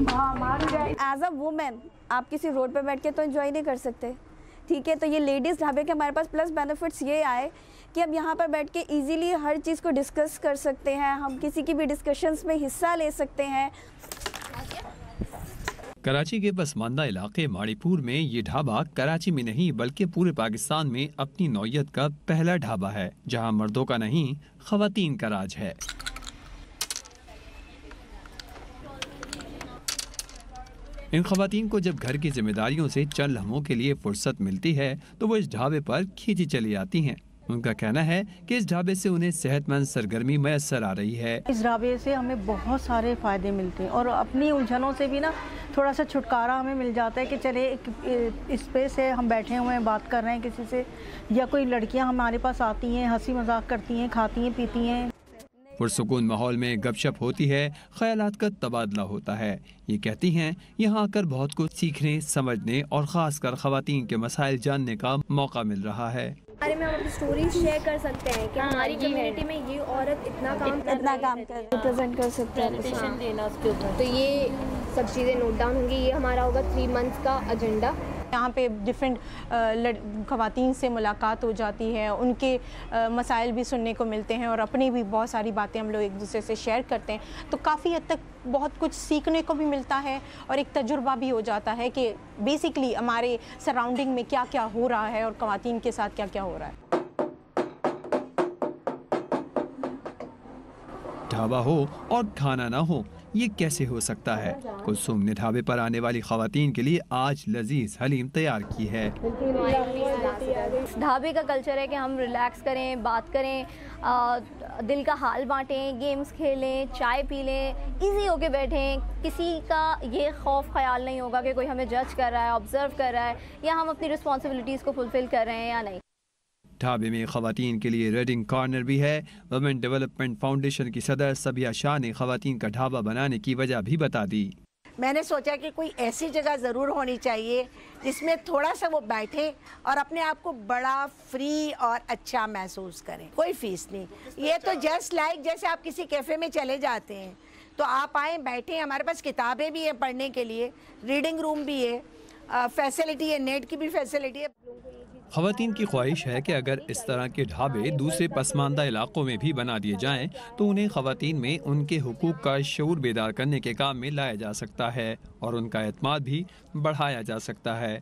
As a woman آپ کسی road پہ بیٹھ کے تو انجوائے نہیں کر سکتے۔ ٹھیک ہے، تو یہ لیڈیز ڈھابے کے ہمارے پاس پلس بینیفٹس یہ آئے کہ ہم یہاں پر بیٹھ کے ایزیلی ہر چیز کو ڈسکس کر سکتے ہیں۔ ہم کسی کی بھی ڈسکشنز میں حصہ لے سکتے ہیں۔ کراچی کے پسماندہ علاقے ماڑی پور میں یہ ڈھابا کراچی میں نہیں بلکہ پورے پاکستان میں اپنی نوعیت کا پہلا ڈھابا ہے، جہاں مردوں کا نہیں، خواتین کا راج ہے۔ ان خواتین کو جب گھر کی ذمہ داریوں سے چند لمحوں کے لیے فرصت ملتی ہے، تو وہ اس ڈھابے پر کھینچی چلی آتی ہیں۔ ان کا کہنا ہے کہ اس ڈھابے سے انہیں صحت مند سرگرمی میسر آ رہی ہے۔ اس ڈھابے سے ہمیں بہت سارے فائدے ملتے ہیں اور اپنی الجھنوں سے بھی نا تھوڑا سا چھٹکارا ہمیں مل جاتا ہے کہ چلے اس پہ سے ہم بیٹھے ہوئے ہیں، بات کر رہے ہیں کسی سے، یا کوئی لڑکیاں ہمارے پاس آتی ہیں، ہنسی مذاق کرتی ہیں، کھاتی ہیں، پیتی ہیں۔ پرسکون ماحول میں گپ شپ ہوتی ہے خیالات کا تبادلہ ہوتا ہے۔ یہ کہتی ہیں یہاں آ کر بہت کچھ سیکھنے سمجھنے اور خاص کر خواتین کے مسائل جاننے کا موقع مل رہا ہے۔ بارے میں ہم اپنی سٹوریز شیئر کر سکتے ہیں کہ ہماری کمیونٹی میں یہ عورت اتنا کام کر اتنا کام کر ریپرزینٹ کر سکتے ہیں۔ تو یہ سب چیزیں نوٹ ڈاؤن ہوں گی۔ یہ ہمارا ہوگا تھری منتھس کا ایجنڈا یہاں پہ ڈفرینٹ خواتین سے ملاقات ہو جاتی ہے، ان کے مسائل بھی سننے کو ملتے ہیں اور اپنی بھی بہت ساری باتیں ہم لوگ ایک دوسرے سے شیئر کرتے ہیں۔ تو کافی حد تک بہت کچھ سیکھنے کو بھی ملتا ہے اور ایک تجربہ بھی ہو جاتا ہے کہ بیسکلی ہمارے سراؤنڈنگ میں کیا کیا ہو رہا ہے اور خواتین کے ساتھ کیا کیا ہو رہا ہے۔ ڈھابا ہو اور کھانا نہ ہو۔ یہ کیسے ہو سکتا ہے؟ کلثوم نے ڈھابے پر آنے والی خواتین کے لیے آج لذیذ حلیم تیار کی ہے۔ ڈھابے کا کلچر ہے کہ ہم ریلیکس کریں، بات کریں دل کا حال بانٹیں، گیمز کھیلیں، چائے پی لیں ایزی ہو کے بیٹھیں۔ کسی کا یہ خوف خیال نہیں ہوگا کہ کوئی ہمیں جج کر رہا ہے آبزرو کر رہا ہے یا ہم اپنی رسپانسبلٹیز کو فلفل کر رہے ہیں یا نہیں۔ ڈھابے میں خواتین کے لیے ریڈنگ کارنر بھی ہے۔ وومن ڈیولپمنٹ فاؤنڈیشن کی صدر سبیہ شاہ نے خواتین کا ڈھابا بنانے کی وجہ بھی بتا دی۔ میں نے سوچا کہ کوئی ایسی جگہ ضرور ہونی چاہیے جس میں تھوڑا سا وہ بیٹھے اور اپنے آپ کو بڑا فری اور اچھا محسوس کریں کوئی فیس نہیں۔ یہ تو جسٹ لائک جیسے آپ کسی کیفے میں چلے جاتے ہیں۔ تو آپ آئیں، بیٹھیں۔ ہمارے پاس کتابیں بھی ہیں پڑھنے کے لیے۔ ریڈنگ روم بھی ہے۔ فیسلٹی ہے، نیٹ کی بھی فیسلٹی ہے۔ خواتین کی خواہش ہے کہ اگر اس طرح کے ڈھابے دوسرے پسماندہ علاقوں میں بھی بنا دیے جائیں، تو انہیں خواتین میں ان کے حقوق کا شعور بیدار کرنے کے کام میں لایا جا سکتا ہے اور ان کا اعتماد بھی بڑھایا جا سکتا ہے۔